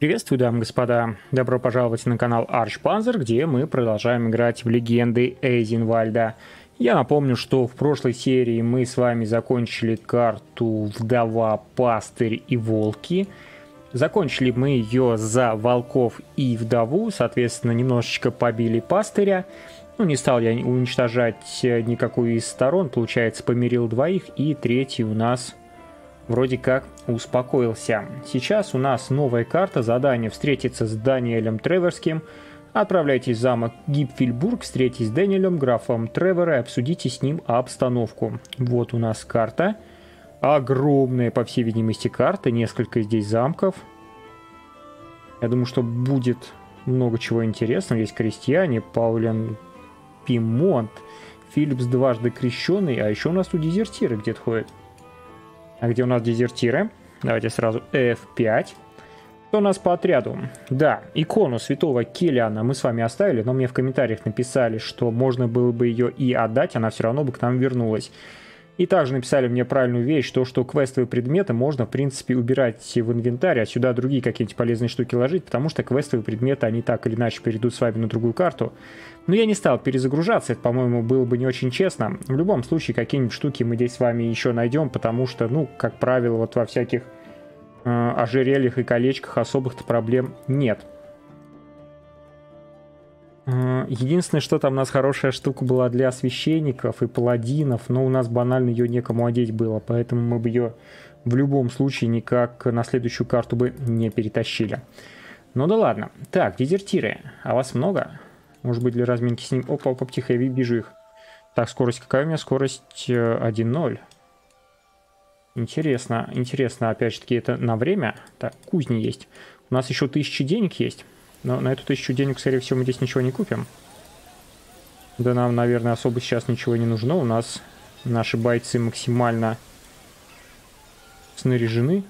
Приветствую, дамы и господа. Добро пожаловать на канал Archpanzer, где мы продолжаем играть в легенды Эйзенвальда. Я напомню, что в прошлой серии мы с вами закончили карту Вдова, Пастырь и Волки. Закончили мы ее за Волков и Вдову, соответственно, немножечко побили Пастыря. Ну, не стал я уничтожать никакую из сторон, получается, помирил двоих, и третий у нас вроде как успокоился. Сейчас у нас новая карта, задание встретиться с Даниэлем Треверским. Отправляйтесь в замок Гипфильбург, встретитесь с Дэниелем, графом Тревора и обсудите с ним обстановку. Вот у нас карта. Огромная, по всей видимости, карта, несколько здесь замков. Я думаю, что будет много чего интересного. Есть крестьяне, Паулен Пимонт, Филлипс дважды крещенный, а еще у нас тут дезертиры где-то ходят. А где у нас дезертиры? Давайте сразу F5. Что у нас по отряду? Да, икону святого Келиана мы с вами оставили, но мне в комментариях написали, что можно было бы ее и отдать, она все равно бы к нам вернулась. И также написали мне правильную вещь, то, что квестовые предметы можно, в принципе, убирать в инвентарь, а сюда другие какие-нибудь полезные штуки ложить, потому что квестовые предметы, они так или иначе перейдут с вами на другую карту. Но я не стал перезагружаться, это, по-моему, было бы не очень честно. В любом случае, какие-нибудь штуки мы здесь с вами еще найдем, потому что, ну, как правило, вот во всяких э, ожерельях и колечках особых-то проблем нет. Э, единственное, что там у нас хорошая штука была для священников и паладинов, но у нас банально ее некому одеть было, поэтому мы бы ее в любом случае никак на следующую карту бы не перетащили. Ну да ладно. Так, дезертиры. А вас много? Может быть для разминки с ним... Опа, опа, тихо, я вижу их. Так, скорость какая у меня? Скорость 1.0. Э, интересно, интересно, опять же таки, это на время. Так, кузни есть. У нас еще тысячи денег есть. Но на эту тысячу денег, скорее всего, мы здесь ничего не купим. Да нам, наверное, особо сейчас ничего не нужно. У нас наши бойцы максимально снаряжены.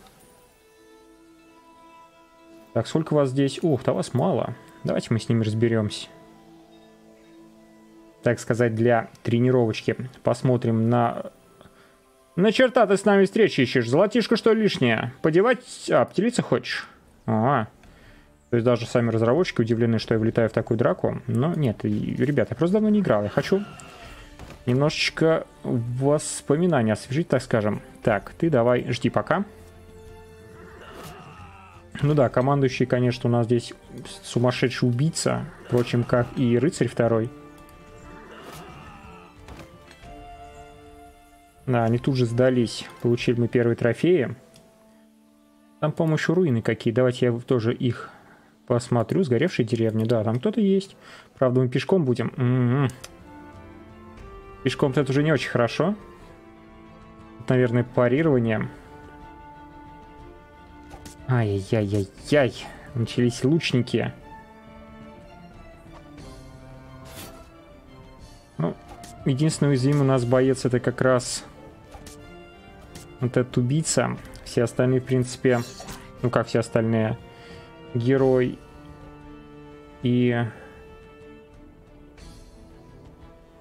Так, сколько вас здесь? Ух, вас мало. Давайте мы с ними разберемся. Так сказать, для тренировочки. Посмотрим на... На черта ты с нами встречи ищешь. Золотишко что лишнее? Подевать... А, поделиться хочешь? Ага. То есть даже сами разработчики удивлены, что я влетаю в такую драку. Но нет, ребята, я просто давно не играл. Я хочу немножечко воспоминания освежить, так скажем. Так, ты давай жди пока. Ну да, командующий, конечно, у нас здесь сумасшедший убийца. Впрочем, как и рыцарь второй. Они тут же сдались. Получили мы первые трофеи. Там, по-моему, руины какие. Давайте я тоже их посмотрю. Сгоревшие деревни. Да, там кто-то есть. Правда, мы пешком будем. М-м-м. Пешком-то это уже не очень хорошо. Наверное, парирование. Ай-яй-яй-яй. Начались лучники. Ну, единственный уязвимый у нас боец это как раз вот этот убийца. Все остальные, в принципе, ну как все остальные, герой и...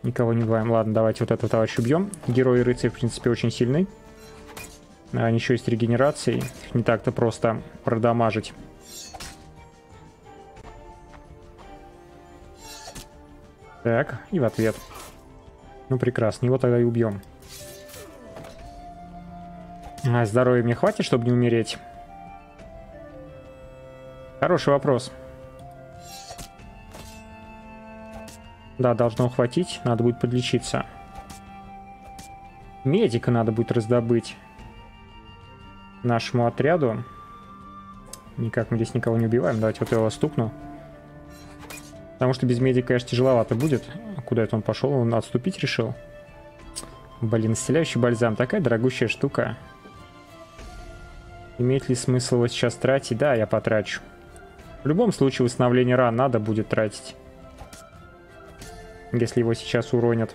Никого не убиваем. Ладно, давайте вот этого товарища убьем. Герой и рыцарь, в принципе, очень сильный. Они еще есть регенерацией. Их не так-то просто продамажить. Так, и в ответ. Ну, прекрасно. Его тогда и убьем. А здоровья мне хватит, чтобы не умереть? Хороший вопрос. Да, должно хватить. Надо будет подлечиться. Медика надо будет раздобыть нашему отряду. Никак мы здесь никого не убиваем. Давайте вот я его стукну. Потому что без медика, конечно, тяжеловато будет. Куда это он пошел? Он отступить решил. Блин, исцеляющий бальзам. Такая дорогущая штука. Имеет ли смысл его сейчас тратить? Да, я потрачу. В любом случае, восстановление ран надо будет тратить. Если его сейчас уронят.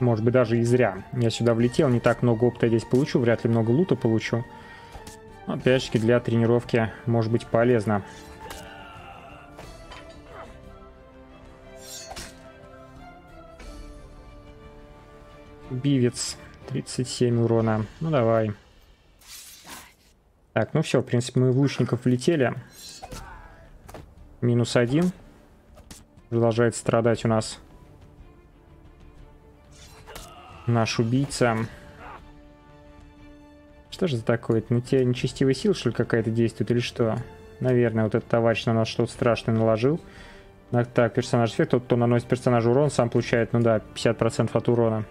Может быть, даже и зря. Я сюда влетел, не так много опыта здесь получу, вряд ли много лута получу. Но, опять же, для тренировки может быть полезно. Бивец. 37 урона. Ну давай. Так, ну все, в принципе, мы в лучников влетели. Минус один. Продолжает страдать у нас наш убийца. Что же за такое? На тебя нечестивая сила, что ли, какая-то действует, или что? Наверное, вот этот товарищ на нас что-то страшное наложил. Так, так, персонаж эффект. Тот, кто наносит персонажу урон, сам получает, ну да, 50% от урона.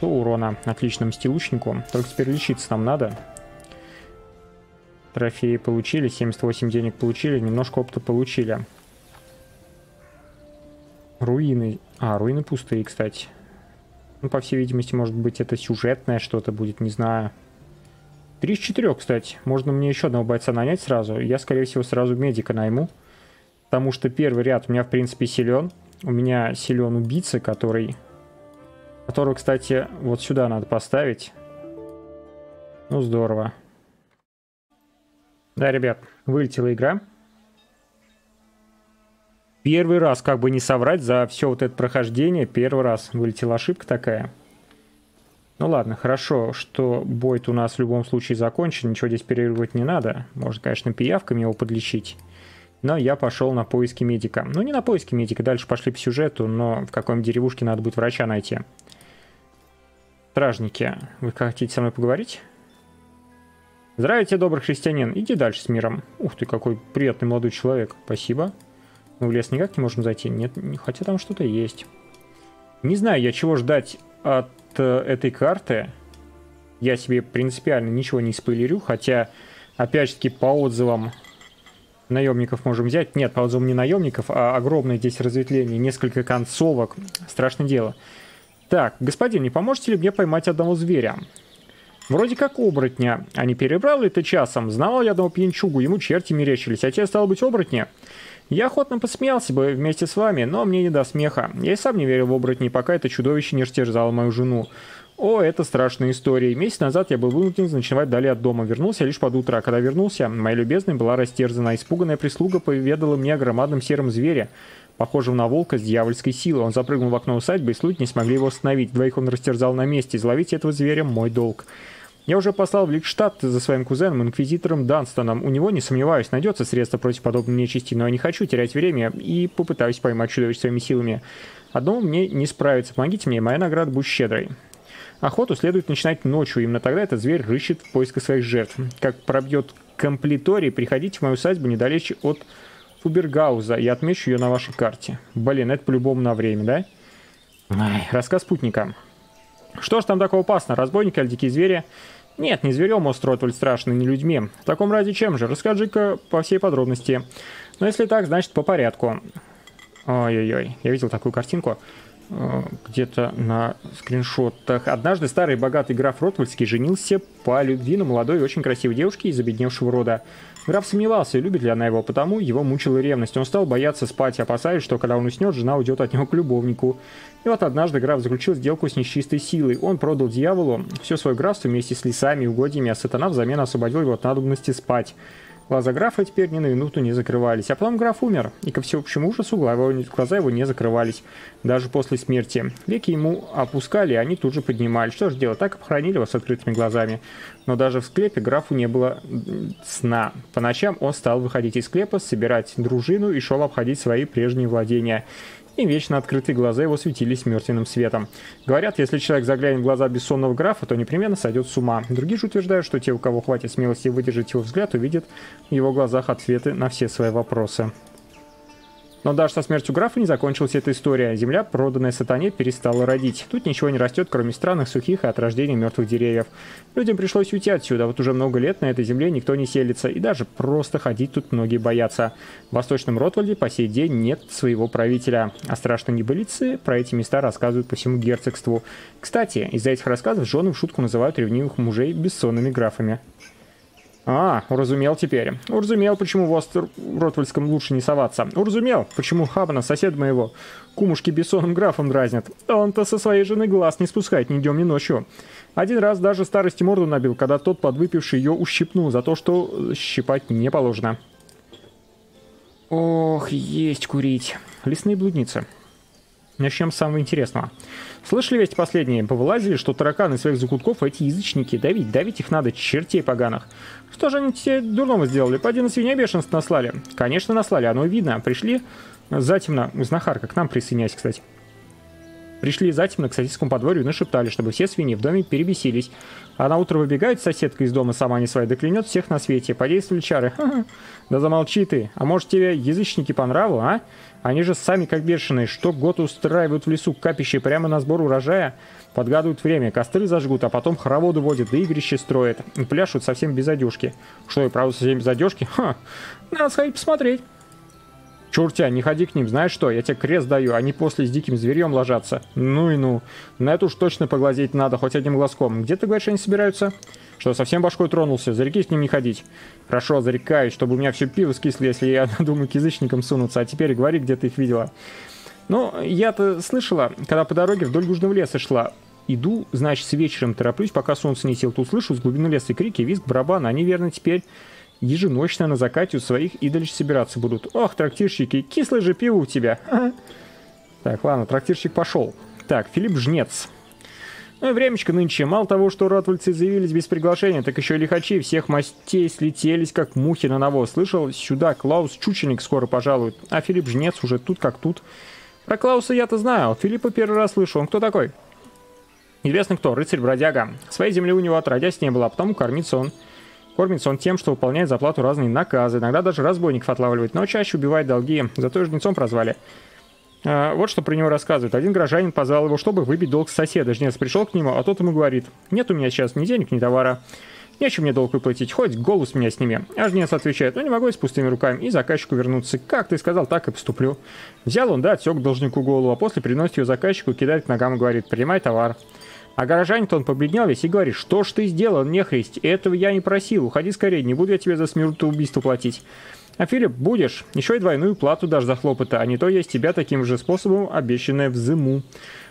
То урона. Отлично, мсти. Только теперь лечиться нам надо. Трофеи получили, 78 денег получили, немножко опыта получили. Руины. А, руины пустые, кстати. Ну, по всей видимости, может быть, это сюжетное что-то будет, не знаю. Три из четырех, кстати. Можно мне еще одного бойца нанять сразу. Я, скорее всего, сразу медика найму. Потому что первый ряд у меня, в принципе, силен. У меня силен убийца, который... Которого, кстати, вот сюда надо поставить. Ну, здорово. Да, ребят, вылетела игра. Первый раз, как бы не соврать, за все вот это прохождение, первый раз вылетела ошибка такая. Ну ладно, хорошо, что бойт у нас в любом случае закончен, ничего здесь перерывать не надо. Можно, конечно, пиявками его подлечить. Но я пошел на поиски медика. Ну, не на поиски медика, дальше пошли по сюжету, но в какой-нибудь деревушке надо будет врача найти. Стражники, вы хотите со мной поговорить? Здравствуйте, добрый христианин. Иди дальше с миром. Ух ты, какой приятный молодой человек. Спасибо. Мы в лес никак не можем зайти. Нет, хотя там что-то есть. Не знаю я, чего ждать от э, этой карты. Я себе принципиально ничего не спойлерю, хотя, опять же таки, по отзывам наемников можем взять. Нет, по отзывам не наемников, а огромное здесь разветвление, несколько концовок. Страшное дело. Так, господин, не поможете ли мне поймать одного зверя? Вроде как оборотня. А не перебрал ли ты часом? Знал я одного пьянчугу, ему черти мерещились, а тебе стало быть оборотня? Я охотно посмеялся бы вместе с вами, но мне не до смеха. Я и сам не верил в оборотни, пока это чудовище не растерзало мою жену. О, это страшная история. Месяц назад я был вынужден ночевать вдали от дома. Вернулся лишь под утро, а когда вернулся, моя любезная была растерзана. Испуганная прислуга поведала мне о громадном сером звере, похожем на волка с дьявольской силой. Он запрыгнул в окно усадьбы, и слуги не смогли его остановить. Двоих он растерзал на месте. Изловить этого зверя – мой долг. Я уже послал в Ликштадт за своим кузеном, инквизитором Данстоном. У него, не сомневаюсь, найдется средство против подобной нечисти, но я не хочу терять время и попытаюсь поймать чудовище своими силами. Одному мне не справиться. Помогите мне, моя награда будет щедрой. Охоту следует начинать ночью, именно тогда этот зверь рыщет в поисках своих жертв. Как пробьет комплиторий, приходите в мою усадьбу недалече от Фубергауза, я отмечу ее на вашей карте. Блин, это по-любому на время, да? Ай, рассказ путника. Что ж там такого опасно? Разбойники или дикие звери? Нет, не зверем устроят строят страшно, не людьми. В таком разе чем же? Расскажи-ка по всей подробности. Но если так, значит по порядку. Ой-ой-ой, я видел такую картинку э, где-то на скриншотах. Однажды старый богатый граф Ротвальский женился по любви на молодой и очень красивой девушке из обедневшего рода. Граф сомневался, любит ли она его, потому его мучила ревность. Он стал бояться спать, опасаясь, что когда он уснет, жена уйдет от него к любовнику. И вот однажды граф заключил сделку с нечистой силой. Он продал дьяволу все свое графство вместе с лесами и угодьями, а сатана взамен освободил его от надобности спать. Глаза графа теперь ни на минуту не закрывались. А потом граф умер, и ко всеобщему ужасу глаза его не закрывались, даже после смерти. Веки ему опускали, и они тут же поднимались. Что же делать, так обхоронили его с открытыми глазами. Но даже в склепе графу не было сна. По ночам он стал выходить из склепа, собирать дружину и шел обходить свои прежние владения и вечно открытые глаза его светились мертвенным светом. Говорят, если человек заглянет в глаза бессонного графа, то непременно сойдет с ума. Другие же утверждают, что те, у кого хватит смелости выдержать его взгляд, увидят в его глазах ответы на все свои вопросы. Но даже со смертью графа не закончилась эта история. Земля, проданная сатане, перестала родить. Тут ничего не растет, кроме странных, сухих и от рождения мертвых деревьев. Людям пришлось уйти отсюда. Вот уже много лет на этой земле никто не селится. И даже просто ходить тут многие боятся. В Восточном Ротвальде по сей день нет своего правителя. А страшные небылицы про эти места рассказывают по всему герцогству. Кстати, из-за этих рассказов жены в шутку называют ревнивых мужей бессонными графами. А, уразумел теперь. Уразумел, почему в Ротвальском лучше не соваться. Уразумел, почему Хабана, сосед моего, кумушки бессонным графом дразнят. Он-то со своей жены глаз не спускает ни днем, ни ночью. Один раз даже старости морду набил, когда тот, подвыпивший ее, ущипнул за то, что щипать не положено. Ох, есть курить. Лесные блудницы. Начнем с самого интересного. Слышали весть последние? Повылазили, что тараканы своих закутков эти язычники. Давить, давить их надо, чертей поганых. Что же они тебе дурного сделали? Поди на свинья бешенство наслали. Конечно, наслали, оно видно. Пришли затемно, знахарка, к нам присоединяйся, кстати. Пришли затемно к соседскому подворью и нашептали, чтобы все свиньи в доме перебесились. А на утро выбегает соседка из дома, сама не своя, доклянет всех на свете. Подействовали чары. Ха -ха. Да замолчи ты. А может тебе язычники по нраву, а? Они же сами как бешеные, что год устраивают в лесу капище прямо на сбор урожая. Подгадывают время, костры зажгут, а потом хороводы водят, да игрище строят. И пляшут совсем без одежки. Что, и правда совсем без одежки? Ха, надо сходить посмотреть. Чуртя, не ходи к ним, знаешь что, я тебе крест даю, они после с диким зверьем ложатся. Ну и ну. На это уж точно поглазеть надо, хоть одним глазком. Где ты говоришь, они собираются? Что, совсем башкой тронулся? Зарекись к ним не ходить. Хорошо, зарекаюсь, чтобы у меня все пиво скисло, если я надумаю к язычникам сунуться. А теперь говори, где ты их видела. Ну, я-то слышала, когда по дороге вдоль южного леса шла. Иду, значит, с вечером тороплюсь, пока солнце не сел. Тут слышу с глубины леса крики, визг, барабан. Они, верно, теперь еженочно на закате у своих идолищ собираться будут. Ох, трактирщики, кислое же пиво у тебя. Так, ладно, трактирщик пошел. Так, Филипп Жнец. Ну и времечко нынче. Мало того, что ротвальцы заявились без приглашения, так еще и лихачи всех мастей слетелись, как мухи на навоз. Слышал, сюда Клаус Чученик скоро пожалует, а Филипп Жнец уже тут как тут. Про Клауса я-то знаю, Филиппа первый раз слышу. Он кто такой? Известно кто, рыцарь-бродяга. Своей земли у него отродясь не было, а потому кормится он Кормится он тем, что выполняет за плату разные наказы, иногда даже разбойников отлавливает, но чаще убивает долги, зато и жнецом прозвали. А, вот что про него рассказывают. Один горожанин позвал его, чтобы выбить долг с соседа. Жнец пришел к нему, а тот ему говорит, нет у меня сейчас ни денег, ни товара. Нечем мне долг выплатить, хоть голос меня сними. А жнец отвечает, ну не могу я с пустыми руками и заказчику вернуться. Как ты сказал, так и поступлю. Взял он, да, отсек должнику голову, а после приносит ее заказчику, кидает к ногам и говорит, принимай товар. А горожанин-то он побледнел весь и говорит, что ж ты сделал, нехристь, этого я не просил, уходи скорее, не буду я тебе за смерть убийство платить. А Филипп, будешь, еще и двойную плату дашь за хлопоты, а не то я с тебя таким же способом обещанное взыму.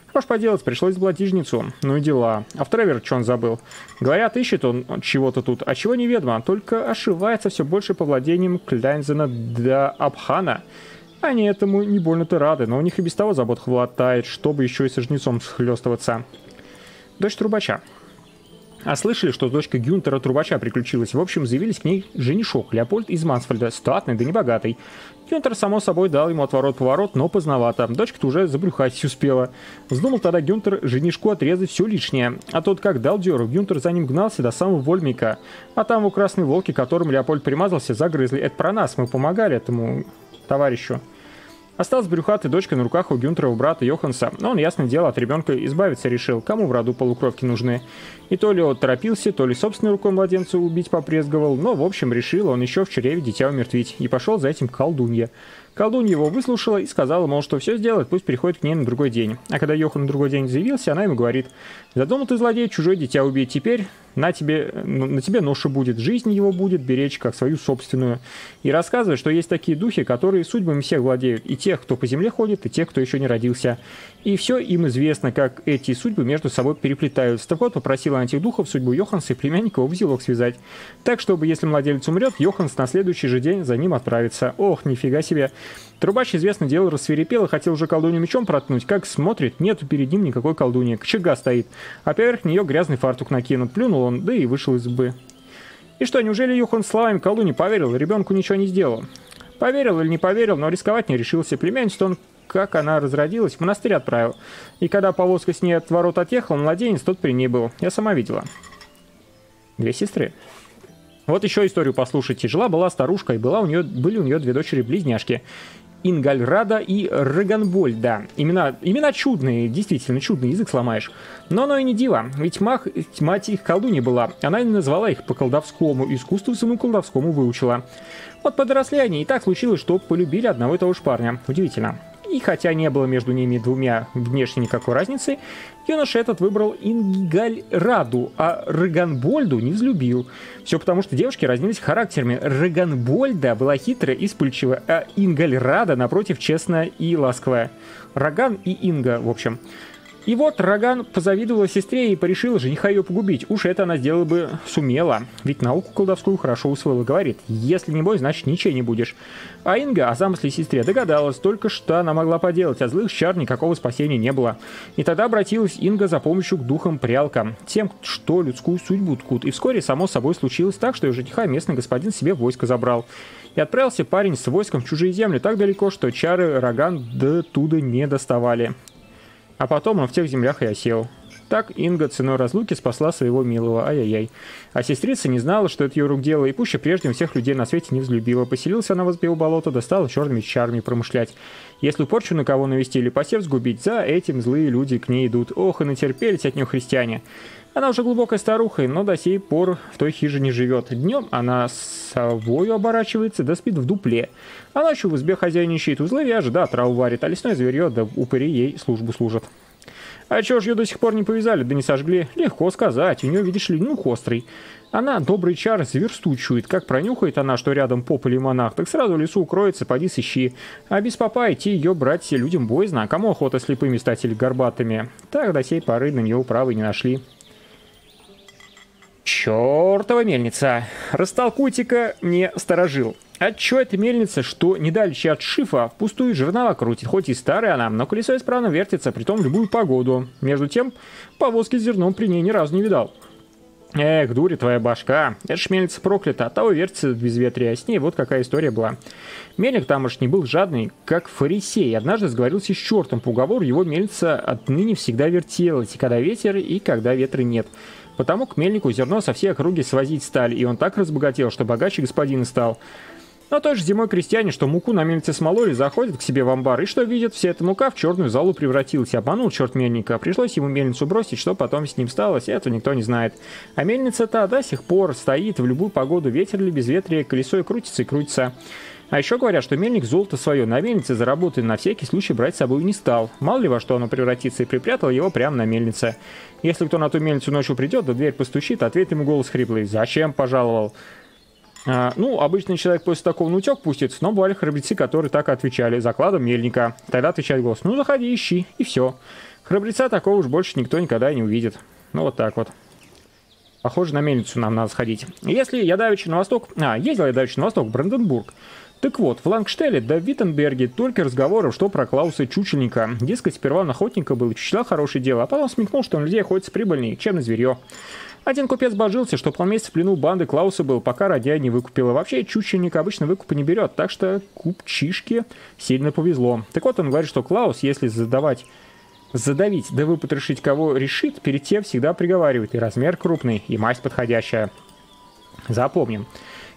Что ж поделать, пришлось заплатить жнецу. Ну и дела. А в Тревер что он забыл? Говорят, ищет он чего-то тут, а чего неведомо, только ошивается все больше по владениям Кляйнзена до Абхана. Они этому не больно-то рады, но у них и без того забот хватает, чтобы еще и со жнецом схлестываться дочь трубача. А слышали, что дочка Гюнтера Трубача приключилась. В общем, заявились к ней женишок Леопольд из Мансфельда, статный да небогатый. Гюнтер, само собой, дал ему отворот-поворот, но поздновато. Дочка-то уже забрюхать успела. Вздумал тогда Гюнтер женишку отрезать все лишнее. А тот как дал дёру, Гюнтер за ним гнался до самого Вольмика. А там у красной волки, которым Леопольд примазался, загрызли. Это про нас, мы помогали этому товарищу. Осталась брюхатая дочка на руках у Гюнтерова брата Йоханса, но он, ясное дело, от ребенка избавиться решил, кому в роду полукровки нужны. И то ли он торопился, то ли собственной рукой младенца убить попрезговал, но, в общем, решил он еще в чреве дитя умертвить, и пошел за этим к колдунье. Колдунья его выслушала и сказала, мол, что все сделает, пусть приходит к ней на другой день. А когда Йохан на другой день заявился, она ему говорит, задумал ты, злодей, чужое дитя убить, теперь на тебе, на тебе ноша будет, жизнь его будет беречь как свою собственную. И рассказывает, что есть такие духи, которые судьбами всех владеют, и тех, кто по земле ходит, и тех, кто еще не родился. И все им известно, как эти судьбы между собой переплетаются. Так вот, попросила этих духов судьбу Йоханса и племянника в узелок связать. Так, чтобы, если младелец умрет, Йоханс на следующий же день за ним отправится. Ох, нифига себе. Трубач, известно дело, рассверепел и хотел уже колдунью мечом проткнуть. Как смотрит, нету перед ним никакой колдуньи. Кочега стоит. А поверх нее грязный фартук накинут. Плюнул он, да и вышел из избы. И что, неужели Юхан словами колдуни поверил, ребенку ничего не сделал? Поверил или не поверил, но рисковать не решился. Племянницу он, как она разродилась, в монастырь отправил. И когда повозка с ней от ворот отъехала, младенец тот при ней был. Я сама видела. Две сестры. Вот еще историю послушайте. Жила-была старушка, и была у нее, были у нее две дочери-близняшки. Ингальрада и Раганбольда. Имена, имена чудные, действительно, чудный язык сломаешь. Но оно и не диво, ведь мах, мать их колдунья была. Она и назвала их по колдовскому, искусству сыну колдовскому выучила. Вот подросли они, и так случилось, что полюбили одного и того же парня. Удивительно. И хотя не было между ними двумя внешне никакой разницы, юноша этот выбрал Ингальраду, а Раганбольду не взлюбил. Все потому, что девушки разнились характерами. Раганбольда была хитрая и вспыльчивая, а Ингальрада, напротив, честная и ласковая. Раган и Инга, в общем. И вот Роган позавидовала сестре и порешила жениха ее погубить. Уж это она сделала бы сумела. Ведь науку колдовскую хорошо усвоила. Говорит, если не бой, значит ничего не будешь. А Инга о замысле сестре догадалась, только что она могла поделать. А злых чар никакого спасения не было. И тогда обратилась Инга за помощью к духам-прялкам. Тем, что людскую судьбу ткут. И вскоре, само собой, случилось так, что ее жениха местный господин себе войско забрал. И отправился парень с войском в чужие земли так далеко, что чары Роган до туда не доставали. А потом он в тех землях и осел. Так Инга ценой разлуки спасла своего милого, ай-яй-яй. А сестрица не знала, что это ее рук дело, и пуще прежде всех людей на свете не взлюбила. Поселился она возле болота, достала черными чарами промышлять. Если порчу на кого навести или посев сгубить, за этим злые люди к ней идут. Ох, и натерпелись от нее христиане. Она уже глубокая старуха, но до сей пор в той хижине живет. Днем она совою оборачивается, да спит в дупле. А ночью в избе хозяйничает, узлы вяжет, да траву варит, а лесное зверье, да упыри ей службу служат. А чего ж ее до сих пор не повязали, да не сожгли? Легко сказать, у нее, видишь ли, нюх острый. Она добрый чар зверстучует. Как пронюхает она, что рядом поп или монах, так сразу в лесу укроется, поди сыщи. А без попа идти ее брать людям боязно. А кому охота слепыми стать или горбатыми? Так до сей поры на нее управы не нашли. Чёртова мельница! Растолкуйте-ка мне сторожил. А чё эта мельница, что недалече от шифа впустую жернова крутит? Хоть и старая она, но колесо исправно вертится, притом в любую погоду. Между тем, повозки с зерном при ней ни разу не видал. Эх, дури твоя башка. Эта ж мельница проклята, от того вертится без ветрия. С ней вот какая история была. Мельник тамошний был жадный, как фарисей. Однажды сговорился с чертом. По уговору его мельница отныне всегда вертелась, и когда ветер, и когда ветра нет. Потому к мельнику зерно со всей округи свозить стали, и он так разбогател, что богаче господин стал. Но той же зимой крестьяне, что муку на мельнице смололи, заходят к себе в амбар, и что видят, вся эта мука в черную залу превратилась. Обманул черт мельника, пришлось ему мельницу бросить, что потом с ним сталось, этого никто не знает. А мельница-то до сих пор стоит в любую погоду, ветер ли, безветрие, колесо и крутится и крутится. А еще говорят, что мельник золото свое на мельнице заработанное на всякий случай брать с собой не стал. Мало ли во что оно превратится, и припрятал его прямо на мельнице. Если кто на ту мельницу ночью придет, да дверь постучит, ответит ему голос хриплый. «Зачем пожаловал?» а, Ну, обычный человек после такого на утек пустится, но бывали храбрецы, которые так отвечали, закладом мельника. Тогда отвечает голос, ну, заходи, ищи, и все. Храбреца такого уж больше никто никогда не увидит. Ну, вот так вот. Похоже, на мельницу нам надо сходить. Если я давеча на восток... А, ездил я давеча на восток, в Бранденбург. Так вот, в Лангштеле да в Виттенберге только разговоров, что про Клауса Чучельника. Дескать, сперва он охотника был и чучела хорошее дело, а потом смекнул, что на людей охотится прибыльнее, чем на зверье. Один купец божился, что полмесяца в плену банды Клауса был, пока радиа не выкупила. Вообще, чучельник обычно выкупа не берет, так что купчишке сильно повезло. Так вот, он говорит, что Клаус, если задавать задавить да выпотрошить кого решит, перед тем всегда приговаривает. И размер крупный, и масть подходящая. Запомним.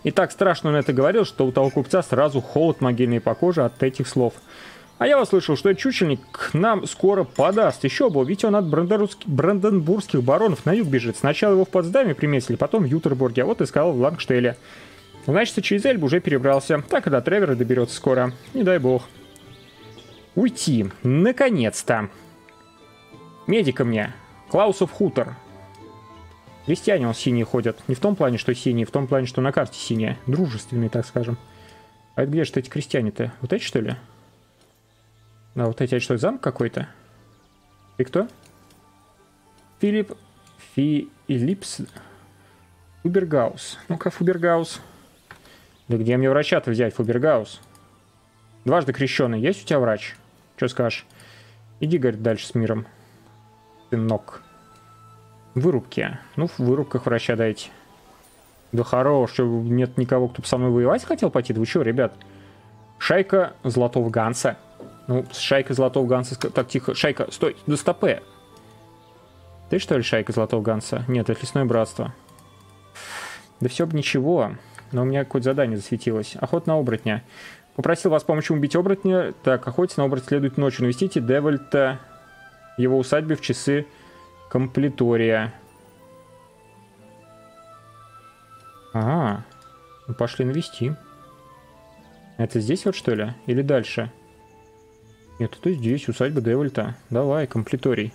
И так страшно он это говорил, что у того купца сразу холод могильный по коже от этих слов. А я услышал, что чучельник к нам скоро подаст. Еще бы, ведь он от бранденбургских баронов на юг бежит. Сначала его в Потсдаме приметили, потом в Ютербурге, а вот искал в Лангштейле. Значит, через Эльбу уже перебрался. Так и до Тревера доберется скоро. Не дай бог. Уйти. Наконец-то. Медика мне. Клаусов хутор. Крестьяне он синие ходят. Не в том плане, что синие, в том плане, что на карте синие. Дружественные, так скажем. А это где же эти крестьяне-то? Вот эти, что ли? Да, вот эти, а что, замок какой-то? Ты кто? Филипп Филипс Фубергаус. Ну-ка, Фубергаус. Да где мне врача-то взять, Фубергаус? Дважды крещеный. Есть у тебя врач? Что скажешь? Иди, говорит, дальше с миром. Сынок. Вырубки. Ну, в вырубках врача дайте. Да хорош, что нет никого, кто бы со мной воевать хотел пойти. Да вы что, ребят? Шайка Золотого Ганса. Ну, шайка Золотого Ганса... Так, тихо. Шайка, стой, да стопе. Ты что ли шайка Золотого Ганса? Нет, это Лесное Братство. Да все бы ничего. Но у меня какое-то задание засветилось. Охота на оборотня. Попросил вас помочь убить оборотня. Так, охотиться на оборотня следует ночью. Навестите Девольта его усадьбе в часы Комплитория. А, ну пошли навести. Это здесь вот что ли? Или дальше? Нет, это здесь, усадьба Девольта. Давай, комплиторий.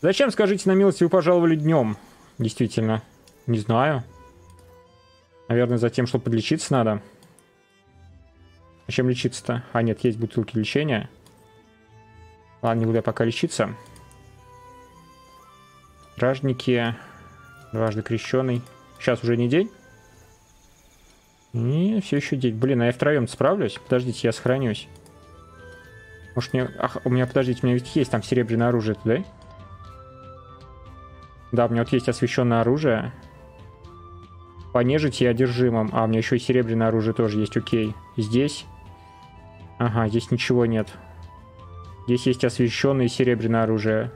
Зачем, скажите на милость, вы пожаловали днем? Действительно. Не знаю. Наверное, за тем, что подлечиться надо. А чем лечиться-то? А, нет, есть бутылки лечения. Ладно, не буду я пока лечиться. Ражники. Дважды крещеный. Сейчас уже не день? Не, все еще день. Блин, а я втроем справлюсь? Подождите, я сохранюсь. Может мне... Ах, у меня, подождите, у меня ведь есть там серебряное оружие, да? Да, у меня вот есть освещенное оружие. По нежити и одержимым. А, у меня еще и серебряное оружие тоже есть, окей. Здесь... Ага, здесь ничего нет. Здесь есть освещенное и серебряное оружие.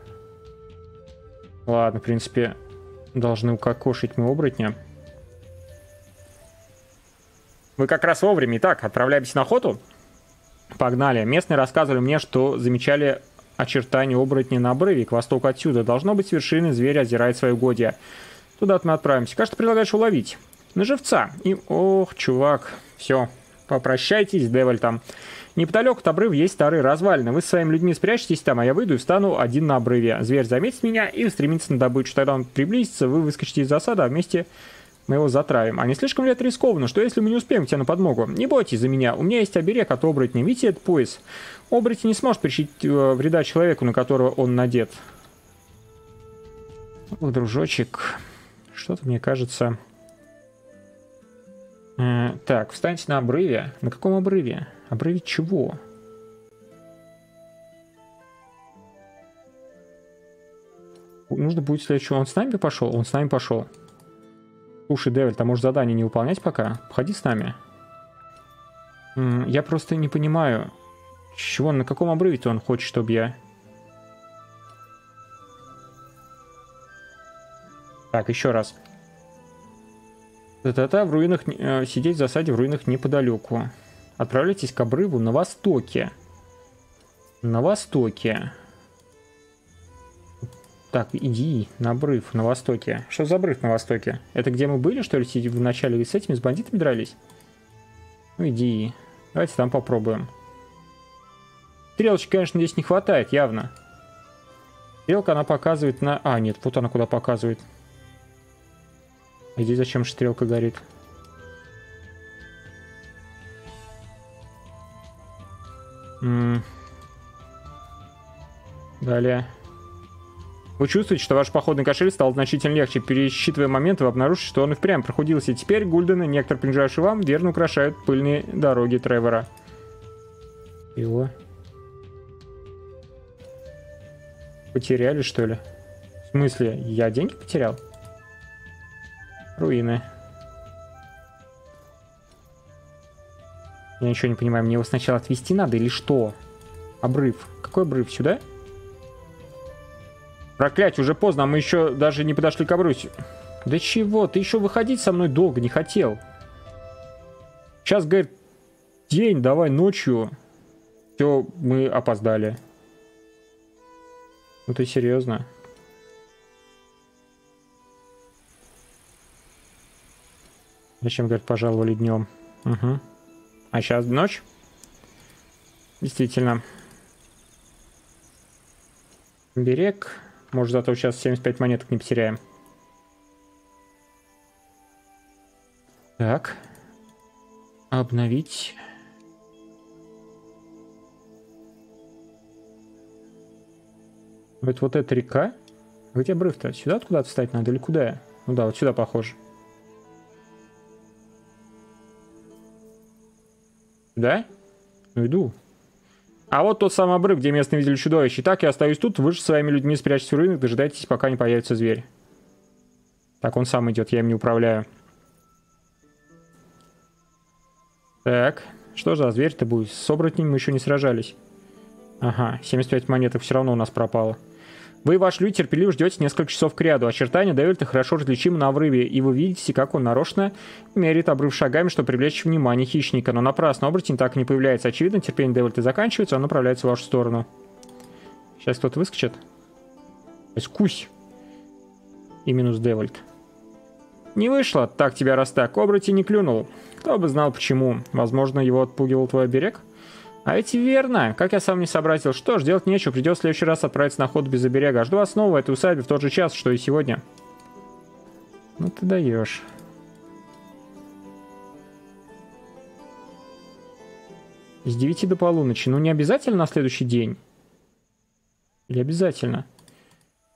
Ладно, в принципе, должны укокошить мы оборотня. Вы как раз вовремя. Итак, отправляемся на охоту. Погнали. Местные рассказывали мне, что замечали очертания оборотня на обрыве к востоку отсюда. Должно быть, вершины зверь озирает свои угодья. Туда мы отправимся. Кажется, предлагаешь уловить. На живца. И, ох, чувак, все, попрощайтесь, Деваль там. Неподалеку от обрыва есть старые развалины. Вы с своими людьми спрячетесь там, а я выйду и встану один на обрыве. Зверь заметит меня и устремится на добычу. Тогда он приблизится, вы выскочите из засады, а вместе мы его затравим. А не слишком ли это рискованно? Что если мы не успеем к тебе на подмогу? Не бойтесь за меня. У меня есть оберег от оборотня. Видите этот пояс? Оборотень не сможет причинить э, вреда человеку, на которого он надет. О, дружочек. Что-то мне кажется... Э, так, встаньте на обрыве. На каком обрыве? Обрыве чего? Нужно будет следующего. Он с нами пошел? Он с нами пошел. Слушай, Девиль, там может задание не выполнять пока? Походи с нами. Я просто не понимаю, чего, на каком обрыве-то он хочет, чтобы я... Так, еще раз. Та-та-та, в руинах... Э, сидеть в засаде в руинах неподалеку. Отправляйтесь к обрыву на востоке. На востоке. Так, иди на обрыв на востоке. Что за обрыв на востоке? Это где мы были, что ли, в начале с этими, с бандитами дрались? Ну иди. Давайте там попробуем. Стрелочки, конечно, здесь не хватает, явно. Стрелка, она показывает на... А, нет, вот она куда показывает. А здесь зачем стрелка горит? М -м. Далее. Вы чувствуете, что ваш походный кошель стал значительно легче. Пересчитывая моменты, вы обнаружите, что он и впрямь проходился. Теперь Гульдены, некоторые принадлежащие вам, верно украшают пыльные дороги Тревора. Его. Потеряли, что ли? В смысле, я деньги потерял? Руины. Я ничего не понимаю, мне его сначала отвести надо или что? Обрыв. Какой обрыв? Сюда? Проклять, уже поздно, а мы еще даже не подошли к обрыву. Да чего, ты еще выходить со мной долго не хотел. Сейчас, говорит, день, давай ночью. Все, мы опоздали. Ну ты серьезно? Зачем, говорит, пожаловали днем? Угу. А сейчас ночь? Действительно. Берег. Может, зато сейчас 75 монеток не потеряем. Так. Обновить. Это вот эта река. Где обрыв-то? Сюда куда-то встать надо или куда? Ну да, вот сюда похоже. Да? Ну иду. А вот тот самый обрыв, где местные видели чудовище. Итак, я остаюсь тут, вы же своими людьми спрячьтесь в рынок, дожидайтесь, пока не появится зверь. Так, он сам идет, я им не управляю. Так, что за зверь-то будет? С оборотнем мы еще не сражались. Ага, 75 монеток все равно у нас пропало. Вы и ваш люди терпеливо ждете несколько часов к ряду. Очертания Дэвильта хорошо различимы на обрыве, и вы видите, как он нарочно мерит обрыв шагами, чтобы привлечь внимание хищника. Но напрасно оборотень так и не появляется. Очевидно, терпение Дэвильта заканчивается, он направляется в вашу сторону. Сейчас кто-то выскочит. Скусь. И минус Девольт. Не вышло, так тебя раз так. Оборотень не клюнул. Кто бы знал почему. Возможно, его отпугивал твой берег? А ведь верно. Как я сам не сообразил. Что ж, делать нечего. Придется в следующий раз отправиться на ход без оберега. Жду вас снова в этой усадьбе в тот же час, что и сегодня. Ну ты даешь. С 9 до полуночи. Ну не обязательно на следующий день? Или обязательно?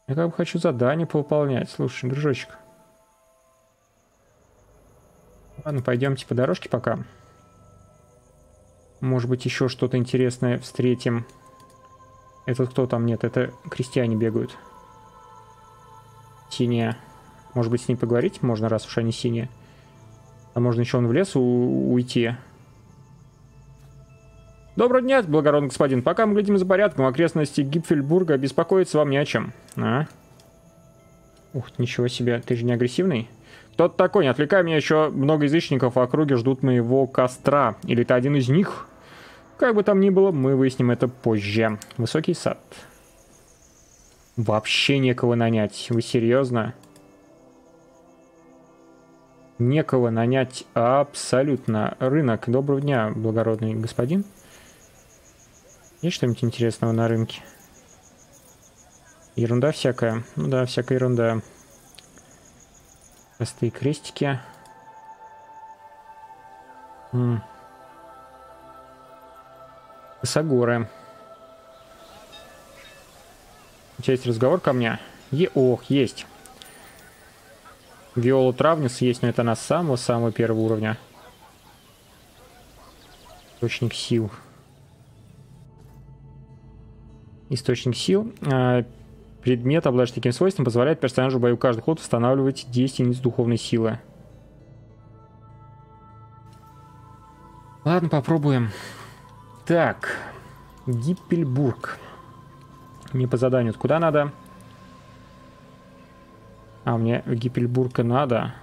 Я как бы хочу задание повыполнять. Слушай, дружочек. Ладно, пойдемте по дорожке пока. Может быть, еще что-то интересное встретим. Этот кто там? Нет, это крестьяне бегают. Синяя. Может быть, с ней поговорить можно, раз уж они синие. А можно еще он в лес уйти. Доброго дня, благородный господин. Пока мы глядим за порядком, окрестности Гипфельбурга беспокоиться вам не о чем. А? Ух, ничего себе, ты же не агрессивный? Тот такой, не отвлекай меня, еще много язычников в округе ждут моего костра. Или ты один из них? Как бы там ни было, мы выясним это позже. Высокий сад. Вообще некого нанять. Вы серьезно? Некого нанять абсолютно. Рынок. Доброго дня, благородный господин. Есть что-нибудь интересного на рынке? Ерунда всякая. Ну да, всякая ерунда. Простые крестики. М. Косогоры. Есть разговор ко мне? Е Ох, есть. Виола Травнис есть, но это на самого-самого первого уровня. Источник сил. Источник сил. А, предмет, обладающий таким свойством, позволяет персонажу в бою каждый ход восстанавливать 10 единиц духовной силы. Ладно, попробуем. Так. Гиппельбург. Не по заданию. Куда надо? А, мне в Гиппельбурга надо.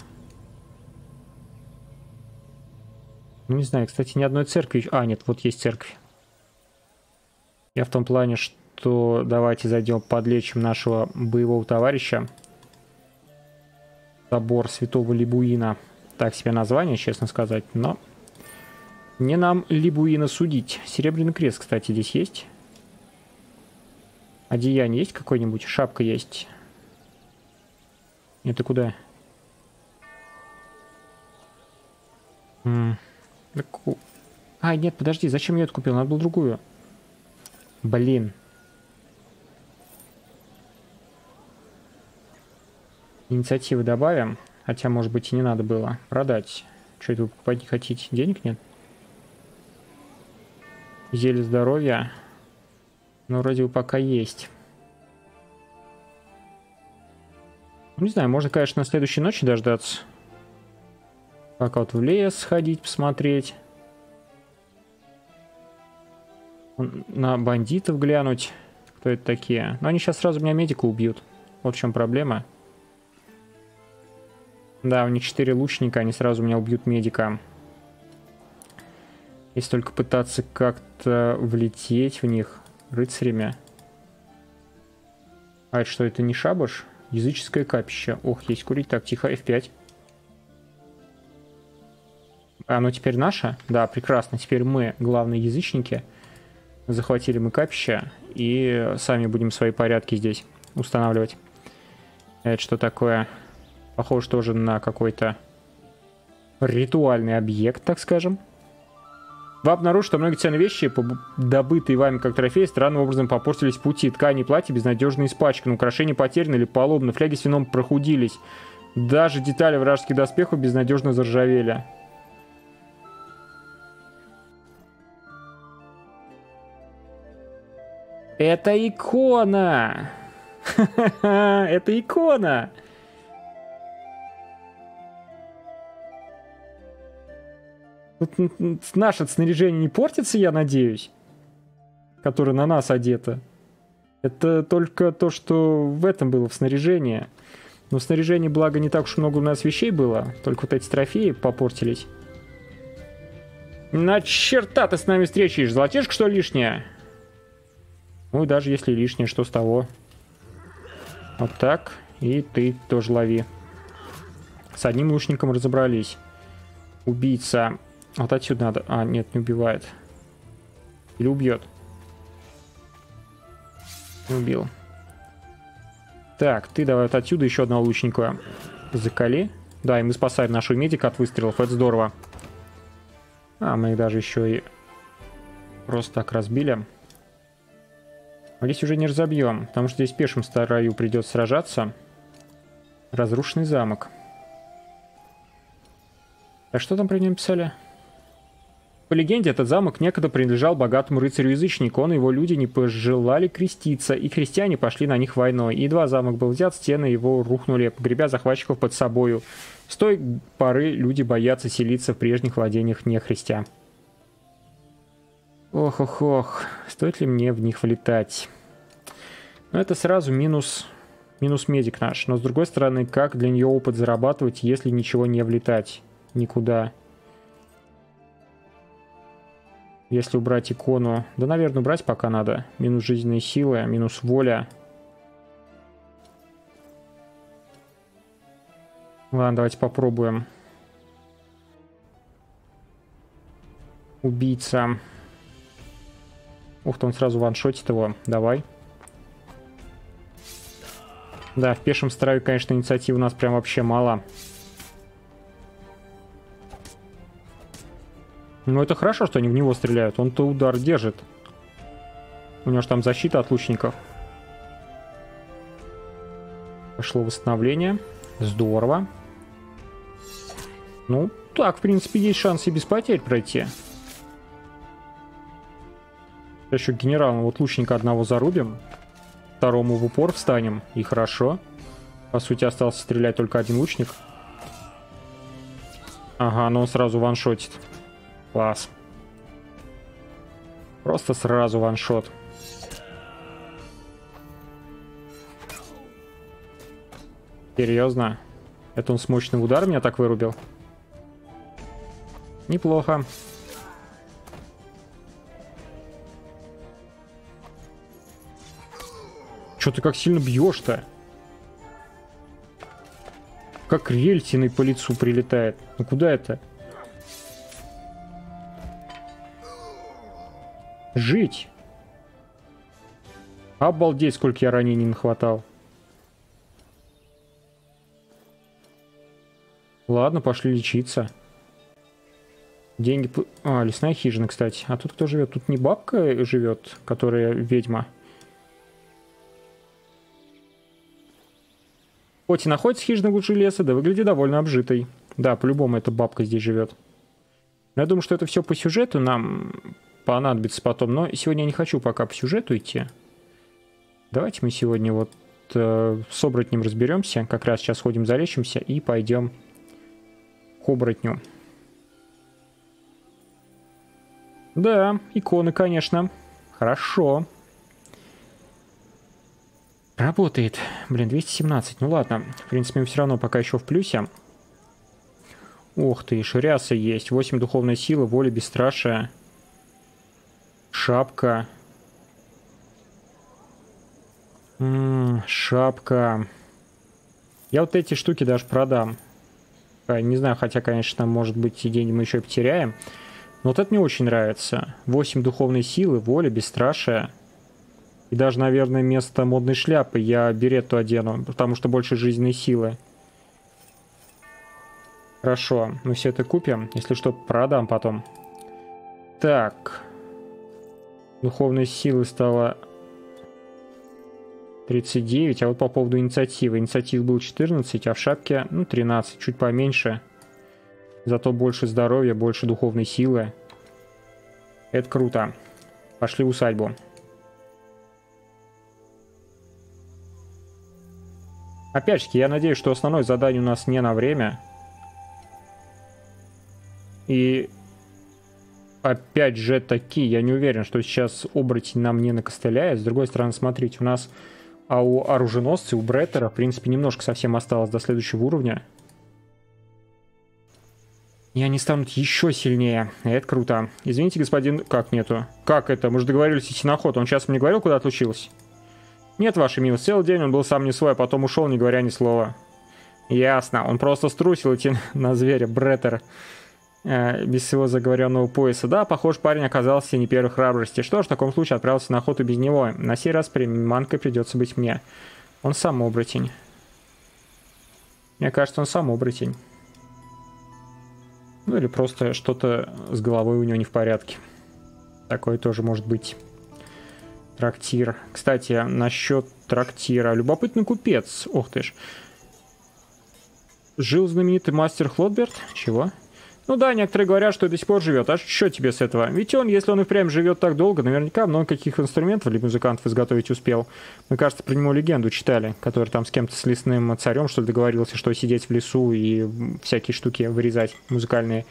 Ну, не знаю, кстати, ни одной церкви... А, нет, вот есть церковь. Я в том плане, что то давайте зайдем, подлечим нашего боевого товарища. Собор Святого Либуина. Так себе название, честно сказать, но не нам Либуина судить. Серебряный крест, кстати, здесь есть. Одеяние есть какое-нибудь? Шапка есть. Это куда? -м. А, нет, подожди, зачем я это купил? Надо было другую. Блин. Инициативы добавим. Хотя, может быть, и не надо было. Продать. Что это вы покупать не хотите? Денег нет? Зелье здоровья. Ну, вроде бы пока есть. Ну, не знаю, можно, конечно, на следующей ночи дождаться. Пока вот в лес сходить, посмотреть. На бандитов глянуть. Кто это такие? Но они сейчас сразу меня медика убьют. Вот в чем проблема. Да, у них 4 лучника, они сразу меня убьют медика. Если только пытаться как-то влететь в них рыцарями. А это что, это не шабаш? Языческое капище. Ох, есть курить. Так, тихо, F5. А оно теперь наше? Да, прекрасно. Теперь мы главные язычники. Захватили мы капище. И сами будем свои порядки здесь устанавливать. Это что такое? Похож тоже на какой-то ритуальный объект, так скажем. Вы обнаружите, что многие ценные вещи, добытые вами как трофей, странным образом попортились в пути. Ткани и платья безнадежно испачканы, украшения потеряны или поломаны, фляги с вином прохудились. Даже детали вражеских доспехов безнадежно заржавели. Это икона! Это икона! Наше снаряжение не портится, я надеюсь, которое на нас одето. Это только то, что в этом было, в снаряжении. Но в снаряжении, благо, не так уж много у нас вещей было. Только вот эти трофеи попортились. На черта ты с нами встречаешь? Золотишко, что лишнее? Ну, даже если лишнее, что с того? Вот так. И ты тоже лови. С одним лучником разобрались. Убийца вот отсюда надо... А, нет, не убивает. Или убьет. Не убил. Так, ты давай вот отсюда еще одного лучника закали. Да, и мы спасаем нашего медика от выстрелов. Это здорово. А, мы их даже еще и просто так разбили. А здесь уже не разобьем, потому что здесь пешим стараю придется сражаться. Разрушенный замок. А что там про него писали? По легенде, этот замок некогда принадлежал богатому рыцарю-язычнику. Он и его люди не пожелали креститься, и крестьяне пошли на них войной. И едва замок был взят, стены его рухнули, погребя захватчиков под собою. С той поры люди боятся селиться в прежних владениях нехристиан. Ох-ох-ох, стоит ли мне в них влетать? Ну, это сразу минус, минус медик наш. Но, с другой стороны, как для нее опыт зарабатывать, если ничего не влетать? Никуда. Если убрать икону... Да, наверное, убрать пока надо. Минус жизненные силы, минус воля. Ладно, давайте попробуем. Убийца. Ух ты, он сразу ваншотит его. Давай. Да, в пешем строю, конечно, инициативы у нас прям вообще мало. Ну, это хорошо, что они в него стреляют. Он-то удар держит. У него же там защита от лучников. Пошло восстановление. Здорово. Ну, так, в принципе, есть шанс и без потерь пройти. Еще генерал, вот лучника одного зарубим. Второму в упор встанем. И хорошо. По сути, остался стрелять только один лучник. Ага, но он сразу ваншотит. Класс. Просто сразу ваншот. Серьезно? Это он с мощным ударом меня так вырубил? Неплохо. Чё ты как сильно бьешь-то? Как рельсиной по лицу прилетает. Ну куда это? Жить. Обалдеть, сколько я ранений нахватал. Ладно, пошли лечиться. Деньги... А, лесная хижина, кстати. А тут кто живет? Тут не бабка живет, которая ведьма. Хоть и находится хижина глуши леса, да выглядит довольно обжитой. Да, по-любому эта бабка здесь живет. Я думаю, что это все по сюжету нам понадобится потом. Но сегодня я не хочу пока по сюжету идти. Давайте мы сегодня вот э, с оборотнем разберемся. Как раз сейчас ходим залечимся и пойдем к оборотню. Да, иконы, конечно. Хорошо. Работает. Блин, 217. Ну ладно. В принципе, мы все равно пока еще в плюсе. Ух ты, ширяса есть. 8 духовной силы, воля бесстрашия. Шапка. М -м, шапка. Я вот эти штуки даже продам. А, не знаю, хотя, конечно, может быть, и деньги мы еще и потеряем. Но вот это мне очень нравится. 8 духовной силы, воля, бесстрашие. И даже, наверное, вместо модной шляпы я берету одену, потому что больше жизненной силы. Хорошо, мы все это купим. Если что, продам потом. Так. Духовной силы стало 39, а вот по поводу инициативы. Инициатив был 14, а в шапке, ну, 13, чуть поменьше. Зато больше здоровья, больше духовной силы. Это круто. Пошли в усадьбу. Опять же, я надеюсь, что основное задание у нас не на время. И опять же таки, я не уверен, что сейчас оборотень нам не накостыляет. С другой стороны, смотрите, у нас а у оруженосца, у Бреттера, в принципе, немножко совсем осталось до следующего уровня. И они станут еще сильнее. Это круто. Извините, господин... Как нету? Как это? Мы же договорились идти на охоту. Он сейчас мне говорил, куда отлучилась? Нет, ваша милость. Целый день он был сам не свой, а потом ушел, не говоря ни слова. Ясно. Он просто струсил идти на зверя. Бреттер. Э, без всего заговоренного пояса. Да, похож, парень оказался не первой храбрости. Что ж, в таком случае отправился на охоту без него. На сей раз приманкой придется быть мне. Он сам оборотень. Мне кажется, он сам оборотень. Ну или просто что-то с головой у него не в порядке. Такое тоже может быть. Трактир. Кстати, насчет трактира. Любопытный купец. Ох ты ж. Жил знаменитый мастер Хлодберт? Чего? Ну да, некоторые говорят, что до сих пор живет. А что тебе с этого? Ведь он, если он и впрямь живет так долго, наверняка много каких инструментов для музыкантов изготовить успел. Мы, кажется, про него легенду читали, который там с кем-то с лесным царем, что ли, договорился, что сидеть в лесу и всякие штуки вырезать музыкальные.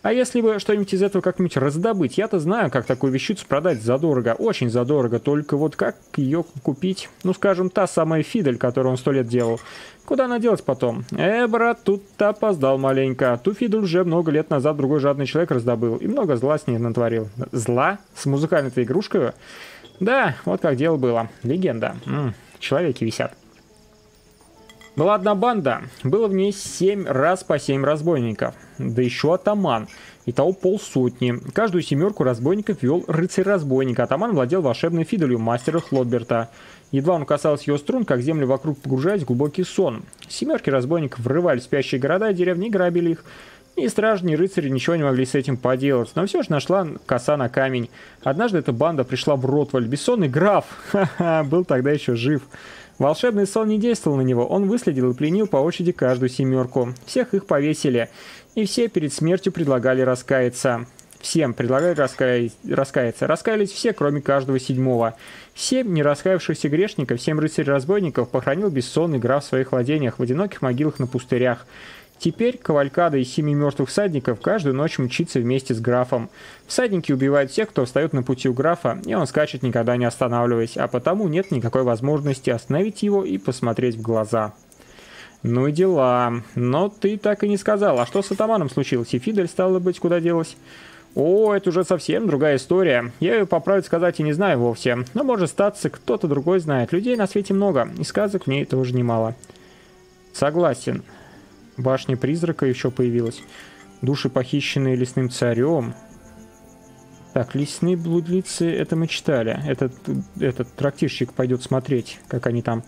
А если бы что-нибудь из этого как-нибудь раздобыть? Я-то знаю, как такую вещицу продать задорого, очень задорого, только вот как ее купить? Ну, скажем, та самая фидель, которую он сто лет делал. Куда она делать потом? Э, брат, тут-то опоздал маленько. Ту фидель уже много лет назад другой жадный человек раздобыл и много зла с ней натворил. Зла? С музыкальной-то игрушкой? Да, вот как дело было. Легенда. М -м, человеки висят. Была одна банда, было в ней семь раз по семь разбойников, да еще атаман, и того полсотни. Каждую семерку разбойников вел рыцарь-разбойник, атаман владел волшебной фиделью мастера Хлодберта. Едва он касался ее струн, как землю вокруг погружаясь в глубокий сон. Семерки разбойников врывали в спящие города и деревни и грабили их. Ни стражи, ни рыцари ничего не могли с этим поделать, но все же нашла коса на камень. Однажды эта банда пришла в Ротваль. Бессонный граф, был тогда еще жив. Волшебный сон не действовал на него, он выследил и пленил по очереди каждую семерку. Всех их повесили, и все перед смертью предлагали раскаяться. Всем предлагали раская... раскаяться. Раскаялись все, кроме каждого седьмого. Семь не раскаявшихся грешников, семь рыцарей-разбойников похоронил бессонный граф в своих владениях, в одиноких могилах на пустырях. Теперь кавалькада из семи мертвых всадников каждую ночь мчится вместе с графом. Всадники убивают всех, кто встает на пути у графа, и он скачет, никогда не останавливаясь, а потому нет никакой возможности остановить его и посмотреть в глаза. Ну и дела. Но ты так и не сказал. А что с атаманом случилось? И Фидель, стало быть, куда делась? О, это уже совсем другая история. Я ее, по правде сказать, и не знаю вовсе. Но может статься, кто-то другой знает. Людей на свете много, и сказок в ней тоже немало. Согласен. Башня призрака еще появилась. Души, похищенные лесным царем. Так, лесные блудлицы, это мы читали. Этот, этот трактирщик пойдет смотреть, как они там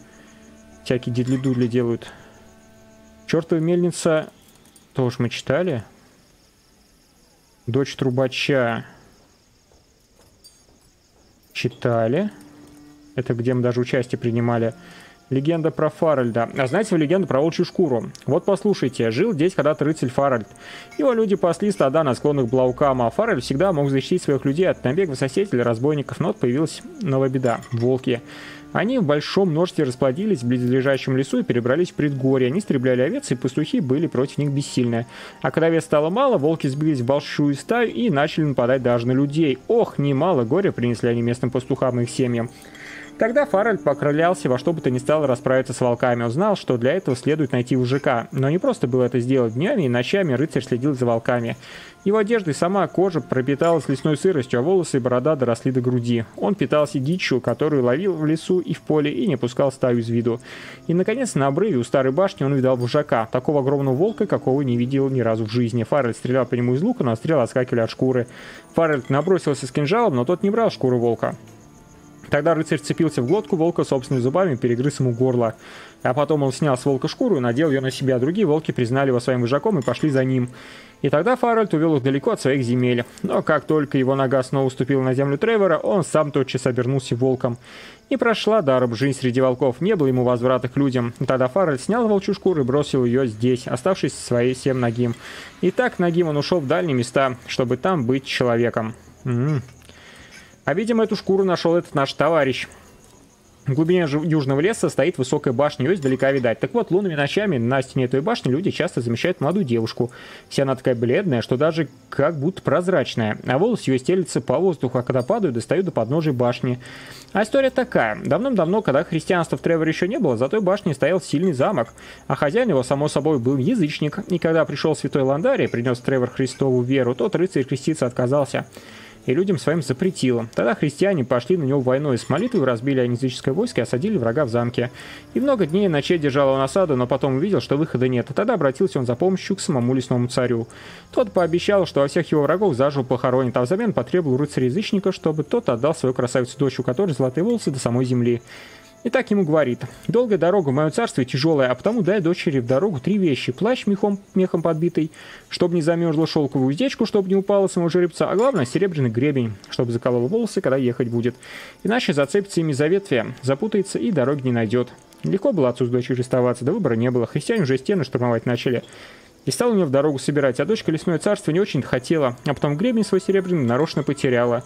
всякие дидли-дудли делают. Чертова мельница, тоже мы читали. Дочь трубача. Читали. Это где мы даже участие принимали. Легенда про Фаральда. А знаете вы легенду про волчью шкуру? Вот послушайте. Жил здесь когда-то рыцарь Фаральд. Его люди пасли стада на склонах Блаукама, а Фаральд всегда мог защитить своих людей от набегов соседей или разбойников, но вот появилась новая беда – волки. Они в большом множестве расплодились в близлежащем лесу и перебрались в предгорье. Они стребляли овец, и пастухи были против них бессильны. А когда овец стало мало, волки сбились в большую стаю и начали нападать даже на людей. Ох, немало горя принесли они местным пастухам и их семьям. Тогда Фаральд покрылялся во что бы то ни стало расправиться с волками. Он знал, что для этого следует найти мужика. Но не просто было это сделать. Днями и ночами рыцарь следил за волками. Его одежда и сама кожа пропиталась лесной сыростью, а волосы и борода доросли до груди. Он питался дичью, которую ловил в лесу и в поле, и не пускал стаю из виду. И, наконец, на обрыве у старой башни он увидал вожака, такого огромного волка, какого не видел ни разу в жизни. Фаррельд стрелял по нему из лука, но стрелы отскакивали от шкуры. Фаррельд набросился с кинжалом, но тот не брал шкуру волка. Тогда рыцарь цепился в глотку волка собственными зубами и перегрыз ему горло. А потом он снял с волка шкуру и надел ее на себя. Другие волки признали его своим вожаком и пошли за ним. И тогда Фаральд увел их далеко от своих земель. Но как только его нога снова уступила на землю Тревора, он сам тотчас обернулся волком. И прошла даром жизнь среди волков, не было ему возврата к людям. Тогда Фаральд снял волчью шкуру и бросил ее здесь, оставшись своей всем ногим. И так ногим он ушел в дальние места, чтобы там быть человеком. М -м -м. А видимо, эту шкуру нашел этот наш товарищ. В глубине южного леса стоит высокая башня, ее издалека видать. Так вот, лунными ночами на стене этой башни люди часто замечают молодую девушку. Вся она такая бледная, что даже как будто прозрачная. А волосы ее стелятся по воздуху, а когда падают, достают до подножия башни. А история такая. Давным-давно, когда христианства в Треворе еще не было, за той башней стоял сильный замок. А хозяин его, само собой, был язычник. И когда пришел святой Ландарий, принес Тревор Христову веру, тот рыцарь креститься отказался и людям своим запретил. Тогда христиане пошли на него войной с молитвой, разбили языческое войско и осадили врага в замке. И много дней и ночей держал он осаду, но потом увидел, что выхода нет. И тогда обратился он за помощью к самому лесному царю. Тот пообещал, что во всех его врагов заживо похоронит, а взамен потребовал рыцаря-язычника, чтобы тот отдал свою красавицу дочь, у которой золотые волосы до самой земли. И так ему говорит. «Долгая дорога в мое царство тяжелая, а потому дай дочери в дорогу три вещи. Плащ мехом, мехом подбитый, чтобы не замерзла шелковую уздечку, чтобы не упала самого жеребца, а главное серебряный гребень, чтобы заколол волосы, когда ехать будет. Иначе зацепится ими за ветви, запутается и дороги не найдет». Легко было отцу с дочерью расставаться, да выбора не было. Христиане уже стены штурмовать начали. И стал у нее в дорогу собирать, а дочка лесное царство не очень хотела, а потом гребень свой серебряный нарочно потеряла.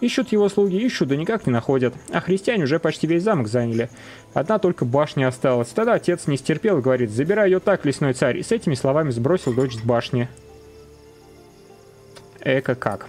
Ищут его слуги, ищут, да никак не находят. А христиане уже почти весь замок заняли. Одна только башня осталась. Тогда отец не стерпел и говорит, забирай ее так, лесной царь. И с этими словами сбросил дочь с башни. Эко как.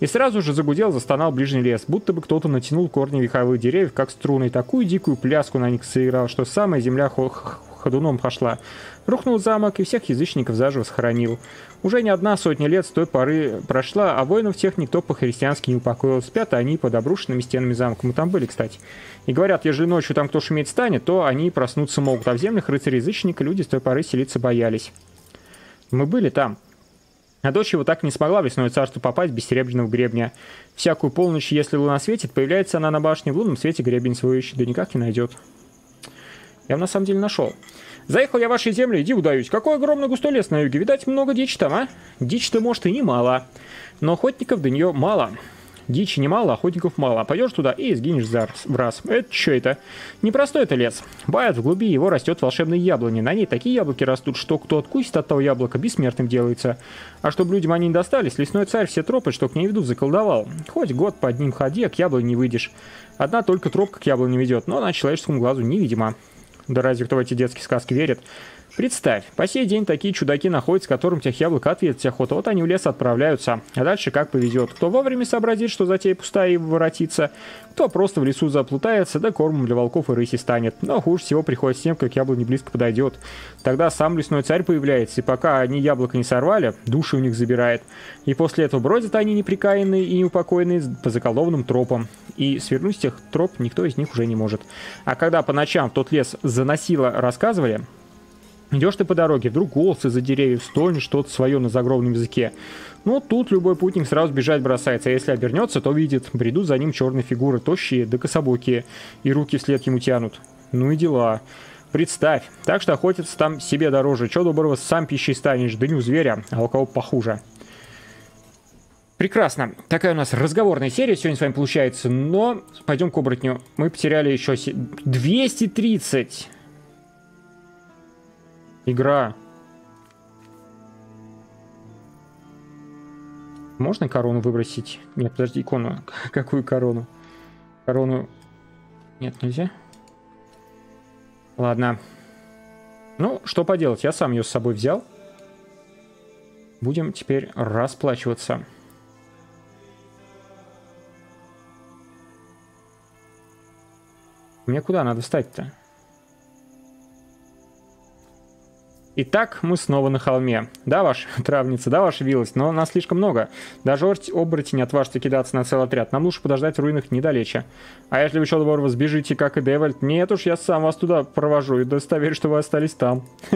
И сразу же загудел, застонал ближний лес, будто бы кто-то натянул корни вековых деревьев, как струны, такую дикую пляску на них сыграл, что самая земля ходуном пошла. Рухнул замок и всех язычников заживо сохранил. Уже не одна сотня лет с той поры прошла, а воинов тех никто по-христиански не упокоил. Спят они под обрушенными стенами замка. Мы там были, кстати. И говорят, ежели ночью там кто шуметь станет, то они проснуться могут. А в землях рыцарей-язычника люди с той поры селиться боялись. Мы были там. А дочь его так не смогла в лесное царство попасть без серебряного гребня. Всякую полночь, если луна светит, появляется она на башне, в лунном свете гребень свой ищет, да никак не найдет. Я на самом деле нашел. Заехал я в ваши земли, иди удаюсь. Какой огромный густой лес на юге. Видать, много дичи там, а? Дичи-то, может, и немало. Но охотников до нее мало. Дичи немало, охотников мало. Пойдешь туда и сгинешь за раз. Это что это? Непростой это лес. Бает в глуби его растет волшебные яблони. На ней такие яблоки растут, что кто откусит от того яблока, бессмертным делается. А чтобы людям они не достались, лесной царь все тропы, что к ней ведут, заколдовал. Хоть год под ним ходи, а к яблоне не выйдешь. Одна только тропка к яблоне ведет, но она человеческому глазу невидима. Да разве кто в эти детские сказки верит? Представь, по сей день такие чудаки находятся, которым тех яблок ответить охота. Вот они в лес отправляются, а дальше как повезет. Кто вовремя сообразит, что затея пустая и воротится, кто просто в лесу заплутается, да кормом для волков и рыси станет. Но хуже всего приходит с тем, как яблоко не близко подойдет. Тогда сам лесной царь появляется, и пока они яблоко не сорвали, души у них забирает. И после этого бродят они неприкаянные и неупокоенные по заколдованным тропам. И свернуть с тех троп никто из них уже не может. А когда по ночам в тот лес заносило рассказывали, Идешь ты по дороге, вдруг голос из-за деревьев стонет что-то свое на загробном языке. Ну, тут любой путник сразу бежать бросается, а если обернется, то видит, бредут за ним черные фигуры, тощие да кособокие, и руки вслед ему тянут. Ну и дела. Представь, так что охотиться там себе дороже, чё доброго сам пищей станешь, да не у зверя, а у кого похуже. Прекрасно. Такая у нас разговорная серия сегодня с вами получается, но пойдем к оборотню. Мы потеряли еще 230 Игра. Можно корону выбросить? Нет, подожди, икону. Какую корону? Корону... Нет, нельзя. Ладно. Ну, что поделать, я сам ее с собой взял. Будем теперь расплачиваться. Мне куда надо встать-то? Итак, мы снова на холме. Да, ваша травница, да, ваша вилость, но нас слишком много. Даже оборотень отважится кидаться на целый отряд. Нам лучше подождать в руинах недалече. А если вы добро сбежите, как и Девальд, нет уж, я сам вас туда провожу и достоверю, что вы остались там.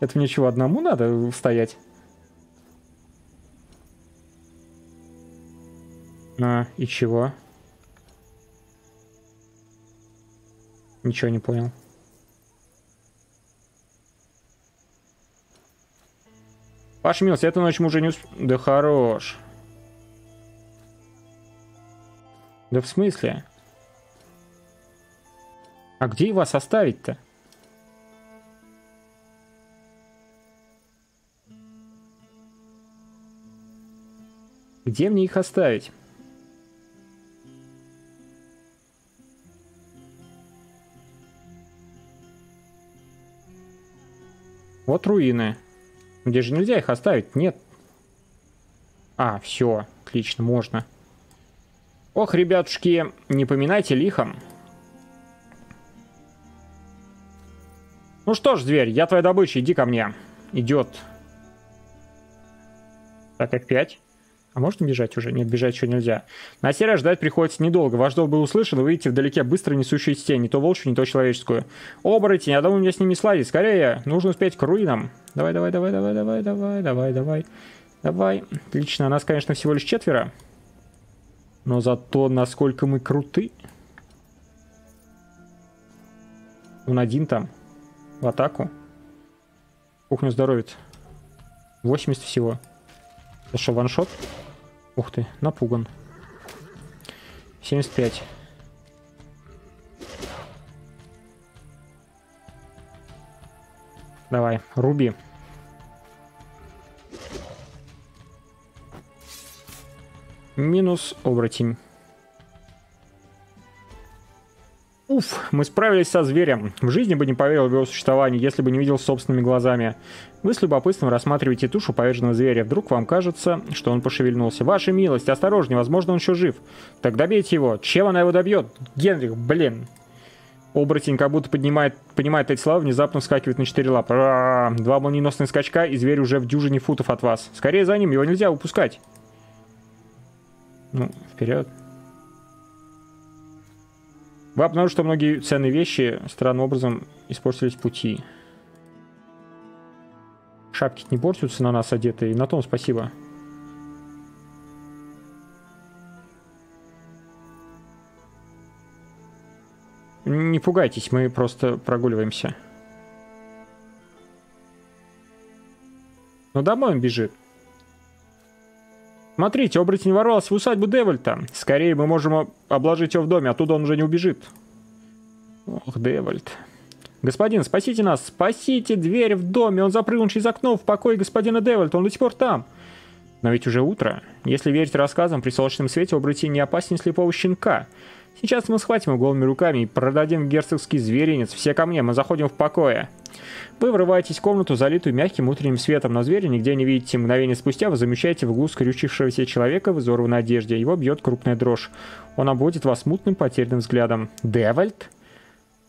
Это мне чего, одному надо стоять? А, и чего? Ничего не понял. Ваша милость, эту ночь мы уже не усп... Да хорош. Да в смысле? А где вас оставить-то? Где мне их оставить? Вот руины. Где же нельзя их оставить? Нет. А, все. Отлично, можно. Ох, ребятушки, не поминайте лихом. Ну что ж, зверь, я твоя добыча, иди ко мне. Идет. Так, как 5. А можно бежать уже? Нет, бежать еще нельзя. На серия ждать приходится недолго. Ваш долг был услышан, вы видите вдалеке быстро несущую тень, не то волчью, не то человеческую. Оборотень, я думаю, мне с ними сладить. Скорее, нужно успеть к руинам. Давай, давай, давай, давай, давай, давай, давай, давай. Давай. Отлично, нас, конечно, всего лишь четверо. Но зато насколько мы круты. Он один там. В атаку. Кухню здоровит. 80 всего. Это что, ваншот? Ух ты, напуган. 75. Давай, руби. Минус оборотень. Уф, мы справились со зверем. В жизни бы не поверил в его существование, если бы не видел собственными глазами. Вы с любопытством рассматриваете тушу поверженного зверя. Вдруг вам кажется, что он пошевельнулся. Ваша милость, осторожнее, возможно, он еще жив. Так добейте его. Чем она его добьет? Генрих, блин. Оборотень как будто поднимает, понимает эти слова, внезапно вскакивает на четыре лапы. Ра -ра -ра. Два молниеносных скачка, и зверь уже в дюжине футов от вас. Скорее за ним, его нельзя упускать. Ну, вперед. Вы обнаружили, что многие ценные вещи странным образом испортились пути. Шапки не портятся на нас одетые, на том спасибо. Не пугайтесь, мы просто прогуливаемся. Ну домой он бежит. Смотрите, оборотень ворвался в усадьбу Девольта. Скорее мы можем обложить его в доме, оттуда он уже не убежит. Ох, Девольт. Господин, спасите нас, спасите дверь в доме, он запрыгнул через окно в покое господина Девольта, он до сих пор там. Но ведь уже утро. Если верить рассказам, при солнечном свете оборотень не опаснее слепого щенка. Сейчас мы схватим его голыми руками и продадим герцогский зверинец. Все ко мне, мы заходим в покое. Вы врываетесь в комнату, залитую мягким утренним светом, но зверя нигде не видите. Мгновение спустя вы замечаете в углу скрючившегося человека в изорванной одежде. Его бьет крупная дрожь. Он обводит вас мутным потерянным взглядом. «Девальд?»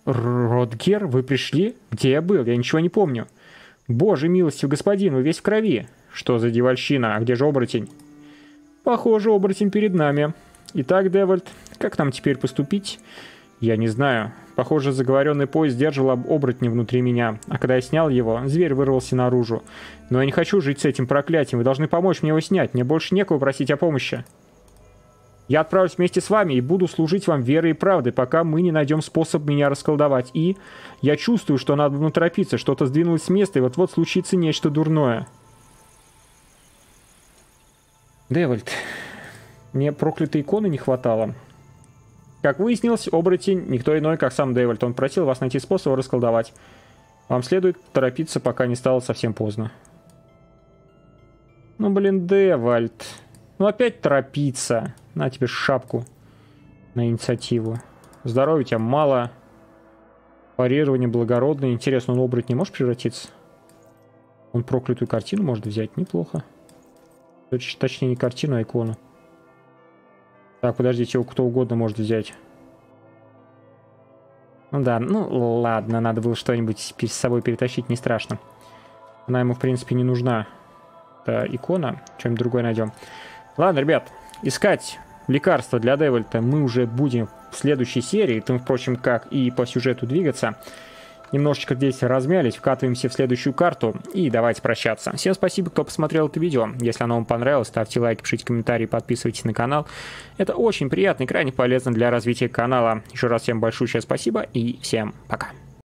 «Ротгер, вы пришли? Где я был? Я ничего не помню». «Боже милостью, господин, вы весь в крови». «Что за девальщина? А где же оборотень?» «Похоже, оборотень перед нами». Итак, Девольт, как нам теперь поступить? Я не знаю. Похоже, заговоренный поезд сдерживал оборотня внутри меня, а когда я снял его, зверь вырвался наружу. Но я не хочу жить с этим проклятием, вы должны помочь мне его снять, мне больше некого просить о помощи. Я отправлюсь вместе с вами и буду служить вам верой и правдой, пока мы не найдем способ меня расколдовать. И я чувствую, что надо бы торопиться, что-то сдвинулось с места, и вот-вот случится нечто дурное. Девольт, мне проклятой иконы не хватало. Как выяснилось, оборотень никто иной, как сам Дэвольт. Он просил вас найти способ расколдовать. Вам следует торопиться, пока не стало совсем поздно. Ну, блин, Девальд. Ну, опять торопиться. На тебе шапку на инициативу. Здоровья у тебя мало. Парирование благородное. Интересно, он оборот не может превратиться? Он проклятую картину может взять. Неплохо. Точнее, не картину, а икону. Так, подождите, его кто угодно может взять. Ну да, ну ладно, надо было что-нибудь с собой перетащить, не страшно. Она ему, в принципе, не нужна. Это икона, что-нибудь другое найдем. Ладно, ребят, искать лекарства для Девольта мы уже будем в следующей серии, там, впрочем, как и по сюжету двигаться. Немножечко здесь размялись, вкатываемся в следующую карту и давайте прощаться. Всем спасибо, кто посмотрел это видео. Если оно вам понравилось, ставьте лайки, пишите комментарии, подписывайтесь на канал. Это очень приятно и крайне полезно для развития канала. Еще раз всем большое спасибо и всем пока.